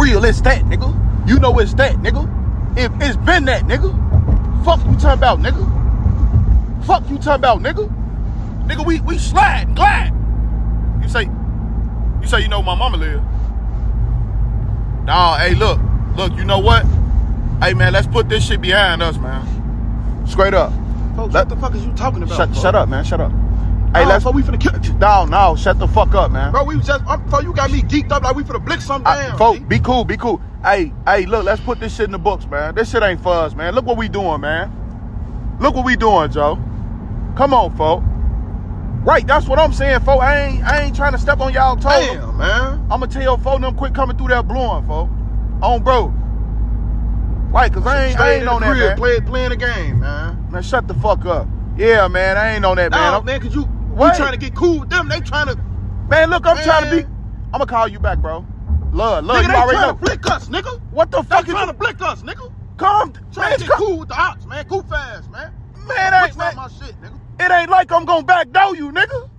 real it's that, nigga. You know it's that, nigga. If it's been that, nigga. Fuck you talking about, nigga. Fuck you talking about, nigga. Nigga, we we slide, glad. You say, you say you know my mama live. Nah, hey, look, look, you know what? Hey man, let's put this shit behind us, man. Straight up. Folks, Let- what the fuck is you talking about? Shut, shut up, man. Shut up. Hey, Hey, let's. let's. we finna kill you. No, no, shut the fuck up, man. Bro, we just, I'm, bro, you got me geeked up like we finna blick something I, down. folk, be cool, be cool. Hey, hey, look, let's put this shit in the books, man. This shit ain't for us, man. Look what we doing, man. Look what we doing, Joe. Come on, folk. Right, that's what I'm saying, folk. I ain't, I ain't trying to step on y'all toes. Damn, man. I'ma tell folk them quit coming through that blowing, folk. On bro. Right, cause I ain't, I ain't on that, man. Play, playing the game, man. Man, shut the fuck up. Yeah, man, I ain't on that, man. No, I'm- man, cause you, We trying to get cool with them. They trying to, Man, look, I'm trying to be. I'm gonna call you back, bro. Love, love, nigga, you they already trying know. to blick us, nigga. What the They fuck is trying you? to blick us, nigga. Come, Trying man, to get come, cool with the ops, man. Cool fast, man. man, ain't, man, my shit, nigga? it ain't like I'm gonna backdoor you, nigga.